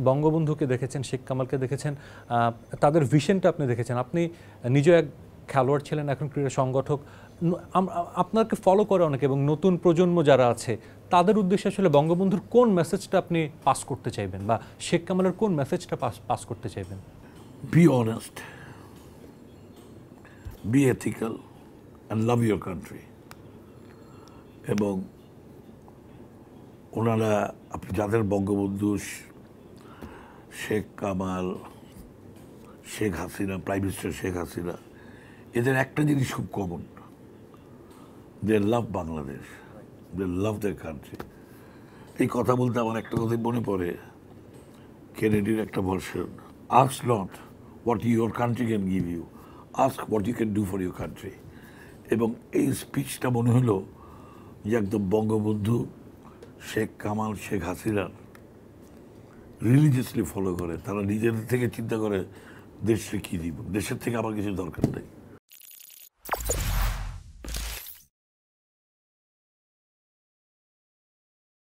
বঙ্গবন্ধুকে দেখেছেন শেখ কামালকে দেখেছেন তাদের ভিশনটা আপনি দেখেছেন। আপনি নিজেও এক খেলোয়াড় ছিলেন এখন ক্রীড়া সংগঠক। আপনাকে ফলো করে অনেকে এবং নতুন প্রজন্ম যারা আছে তাদের উদ্দেশ্যে আসলে বঙ্গবন্ধুর কোন মেসেজটা আপনি পাস করতে চাইবেন বা শেখ কামালের কোন মেসেজটা পাস পাস করতে চাইবেন? Be honest, be ethical, and love your country. এবং ওনারা আপনি যাদের বঙ্গবন্ধু শেখ কামাল, শেখ হাসিনা প্রাইম মিনিস্টার শেখ হাসিনা, এদের একটা জিনিস খুব common they love Bangladesh they love the country এই কথা বলতে আমার একটা কথাই মনে পড়ে কেনেডির একটা version ask not what your country can give you ask what you can do for your country এবং এই স্পিচটা মনে হলো যে একদম বঙ্গবন্ধু, শেখ কামাল, শেখ হাসিনার রিলিজিয়াসলি ফলো করে, তারা নিজেদের থেকে চিন্তা করে দেশে কী দিব? দেশের থেকে আমার কিছু দরকার নেই।